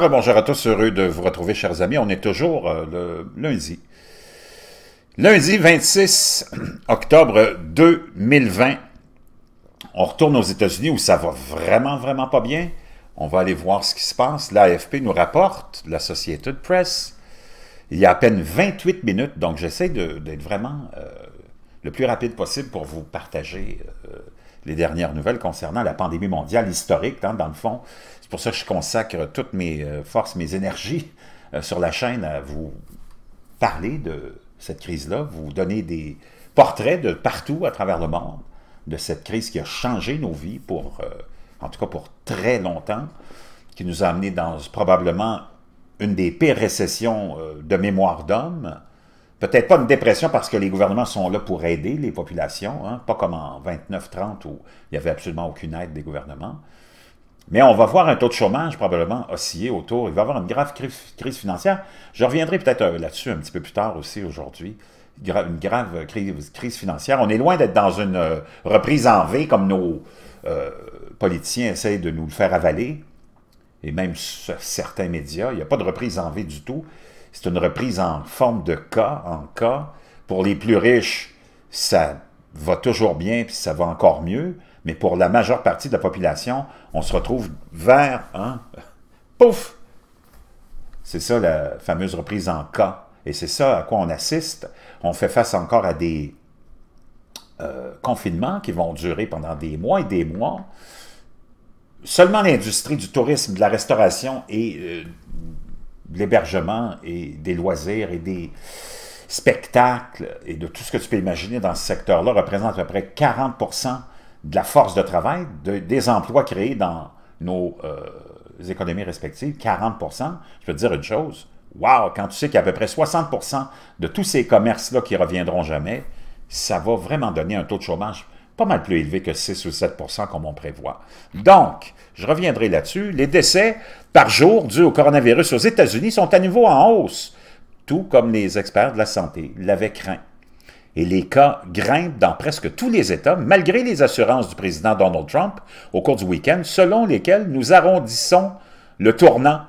Bonjour à tous, heureux de vous retrouver, chers amis. On est toujours euh, le lundi. Lundi 26 octobre 2020. On retourne aux États-Unis où ça va vraiment, vraiment pas bien. On va aller voir ce qui se passe. L'AFP nous rapporte, la Société de Presse, il y a à peine 28 minutes, donc j'essaie d'être vraiment euh, le plus rapide possible pour vous partager euh, les dernières nouvelles concernant la pandémie mondiale historique, hein, dans le fond. C'est pour ça que je consacre toutes mes euh, forces, mes énergies euh, sur la chaîne à vous parler de cette crise-là, vous donner des portraits de partout à travers le monde, de cette crise qui a changé nos vies pour, euh, en tout cas pour très longtemps, qui nous a amené dans probablement une des pires récessions de mémoire d'homme, Peut-être pas une dépression parce que les gouvernements sont là pour aider les populations, hein, pas comme en 29-30 où il n'y avait absolument aucune aide des gouvernements. Mais on va voir un taux de chômage probablement osciller autour. Il va y avoir une grave crise financière. Je reviendrai peut-être euh, là-dessus un petit peu plus tard aussi aujourd'hui. Une grave crise financière. On est loin d'être dans une euh, reprise en V comme nos euh, politiciens essayent de nous le faire avaler. Et même certains médias, il n'y a pas de reprise en V du tout. C'est une reprise en forme de cas en cas. Pour les plus riches, ça va toujours bien, puis ça va encore mieux. Mais pour la majeure partie de la population, on se retrouve vers un... Pouf! C'est ça la fameuse reprise en cas. Et c'est ça à quoi on assiste. On fait face encore à des euh, confinements qui vont durer pendant des mois et des mois. Seulement l'industrie du tourisme, de la restauration et euh, l'hébergement et des loisirs et des spectacles et de tout ce que tu peux imaginer dans ce secteur-là représente à peu près 40% de la force de travail, des emplois créés dans nos euh, économies respectives, 40% Je peux te dire une chose, wow, quand tu sais qu'il y a à peu près 60% de tous ces commerces-là qui reviendront jamais, ça va vraiment donner un taux de chômage pas mal plus élevé que 6 ou 7% comme on prévoit. Donc, je reviendrai là-dessus, les décès par jour dus au coronavirus aux États-Unis sont à nouveau en hausse, tout comme les experts de la santé l'avaient craint. Et les cas grimpent dans presque tous les États, malgré les assurances du président Donald Trump au cours du week-end, selon lesquelles nous arrondissons le tournant.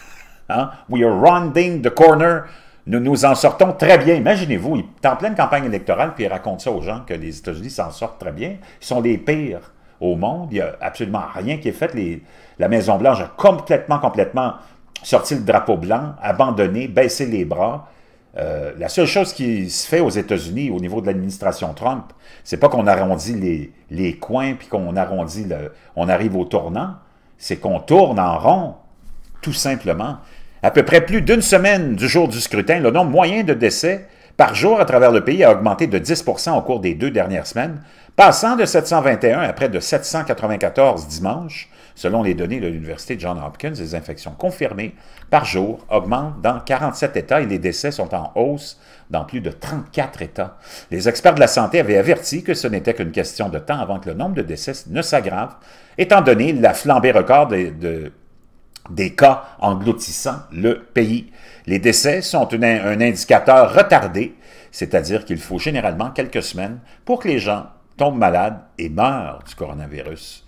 hein? We are rounding the corner nous nous en sortons très bien. Imaginez-vous, il est en pleine campagne électorale, puis il raconte ça aux gens que les États-Unis s'en sortent très bien. Ils sont les pires au monde. Il n'y a absolument rien qui est fait. la Maison-Blanche a complètement, complètement sorti le drapeau blanc, abandonné, baissé les bras. Euh, la seule chose qui se fait aux États-Unis au niveau de l'administration Trump, c'est pas qu'on arrondit les, les coins puis qu'on arrondit le, on arrive au tournant, c'est qu'on tourne en rond, tout simplement. À peu près plus d'une semaine du jour du scrutin, le nombre moyen de décès par jour à travers le pays a augmenté de 10% au cours des deux dernières semaines, passant de 721 à près de 794 dimanche, selon les données de l'Université John Hopkins. Les infections confirmées par jour augmentent dans 47 États et les décès sont en hausse dans plus de 34 États. Les experts de la santé avaient averti que ce n'était qu'une question de temps avant que le nombre de décès ne s'aggrave, étant donné la flambée record de des cas engloutissant le pays. Les décès sont un indicateur retardé, c'est-à-dire qu'il faut généralement quelques semaines pour que les gens tombent malades et meurent du coronavirus.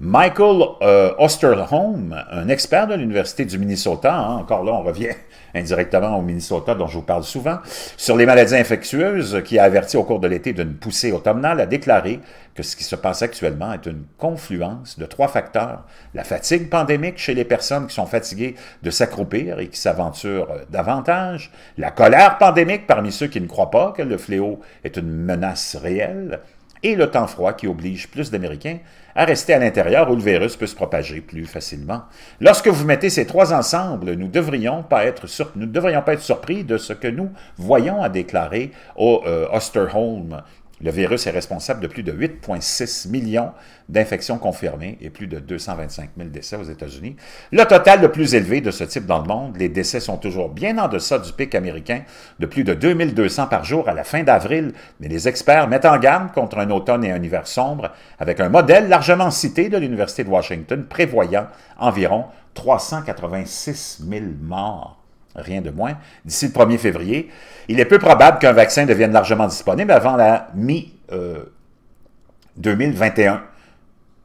Michael euh, Osterholm, un expert de l'Université du Minnesota, hein, encore là on revient indirectement au Minnesota dont je vous parle souvent, sur les maladies infectieuses, qui a averti au cours de l'été d'une poussée automnale, a déclaré que ce qui se passe actuellement est une confluence de trois facteurs. La fatigue pandémique chez les personnes qui sont fatiguées de s'accroupir et qui s'aventurent davantage, la colère pandémique parmi ceux qui ne croient pas que le fléau est une menace réelle, et le temps froid qui oblige plus d'Américains à rester à l'intérieur où le virus peut se propager plus facilement. Lorsque vous mettez ces trois ensemble, nous ne devrions pas être, nous devrions pas être surpris de ce que nous voyons, à déclarer au euh, Osterholm, le virus est responsable de plus de 8,6 millions d'infections confirmées et plus de 225 000 décès aux États-Unis. Le total le plus élevé de ce type dans le monde, les décès sont toujours bien en deçà du pic américain de plus de 2200 par jour à la fin d'avril, mais les experts mettent en garde contre un automne et un hiver sombre avec un modèle largement cité de l'Université de Washington prévoyant environ 386 000 morts rien de moins, d'ici le 1er février. Il est peu probable qu'un vaccin devienne largement disponible avant la mi-2021.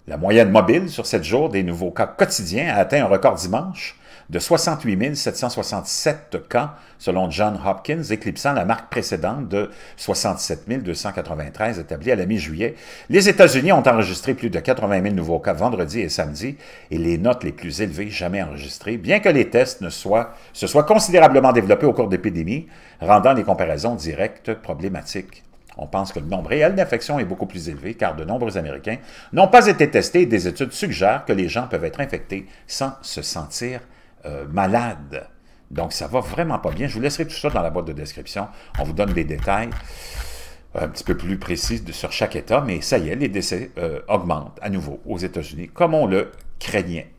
la moyenne mobile sur 7 jours des nouveaux cas quotidiens a atteint un record dimanche de 68 767 cas selon John Hopkins, éclipsant la marque précédente de 67 293 établie à la mi-juillet. Les États-Unis ont enregistré plus de 80 000 nouveaux cas vendredi et samedi et les notes les plus élevées jamais enregistrées, bien que les tests ne soient, se soient considérablement développés au cours de l'épidémie, rendant les comparaisons directes problématiques. On pense que le nombre réel d'infections est beaucoup plus élevé car de nombreux Américains n'ont pas été testés et des études suggèrent que les gens peuvent être infectés sans se sentir euh, malades. Donc, ça va vraiment pas bien. Je vous laisserai tout ça dans la boîte de description. On vous donne des détails un petit peu plus précis sur chaque État, mais ça y est, les décès euh, augmentent à nouveau aux États-Unis, comme on le craignait.